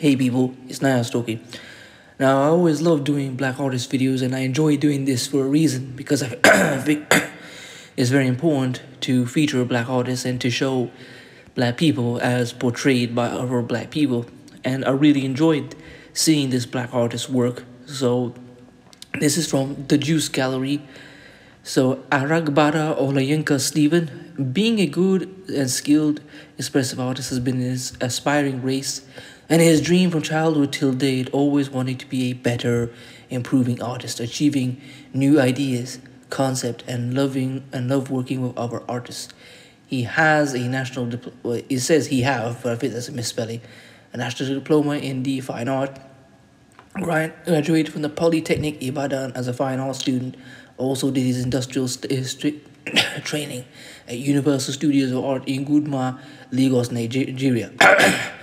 Hey people, it's Naya Stokey. Now, I always love doing black artist videos and I enjoy doing this for a reason because I think it's very important to feature black artists and to show black people as portrayed by other black people. And I really enjoyed seeing this black artist work. So, this is from the Juice Gallery so Aragbada Olayinka Steven, being a good and skilled expressive artist has been his aspiring race and his dream from childhood till date, always wanting to be a better, improving artist, achieving new ideas, concept, and loving and love working with other artists. He has a national diploma. Well, it says he have, but I think that's a misspelling. A national diploma in the fine art. Ryan Graduated from the Polytechnic Ibadan as a fine art student also did his industrial history training at Universal Studios of Art in Gudma, Lagos, Nigeria.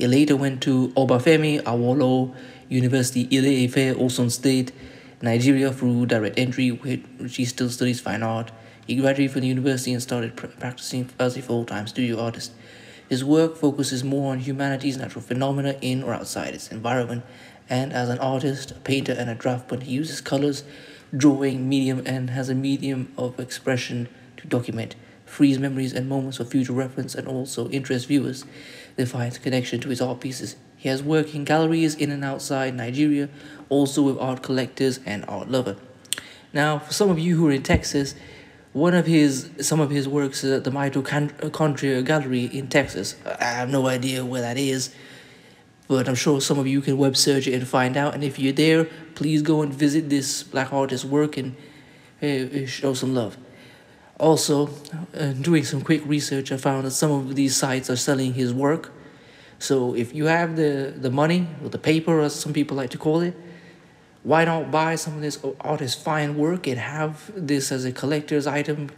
he later went to Obafemi Awolowo University, Ile-Ife, Osun State, Nigeria through direct entry, which he still studies fine art. He graduated from the university and started practicing as a full-time studio artist. His work focuses more on humanity's natural phenomena in or outside its environment, and as an artist, a painter, and a draftsman, he uses colors, drawing medium and has a medium of expression to document, freeze memories and moments for future reference and also interest viewers, defines connection to his art pieces. He has worked in galleries in and outside Nigeria, also with art collectors and art lover. Now, for some of you who are in Texas, one of his some of his works is at the Mitochondria Gallery in Texas. I have no idea where that is but I'm sure some of you can web search it and find out. And if you're there, please go and visit this black artist's work and uh, show some love. Also, uh, doing some quick research, I found that some of these sites are selling his work. So if you have the, the money, or the paper, as some people like to call it, why not buy some of this artist's fine work and have this as a collector's item,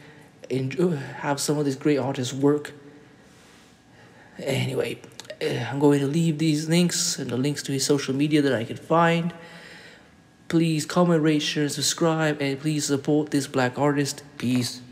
and have some of this great artist's work. Anyway, uh, I'm going to leave these links and the links to his social media that I can find. Please comment, rate, share, and subscribe, and please support this black artist. Peace.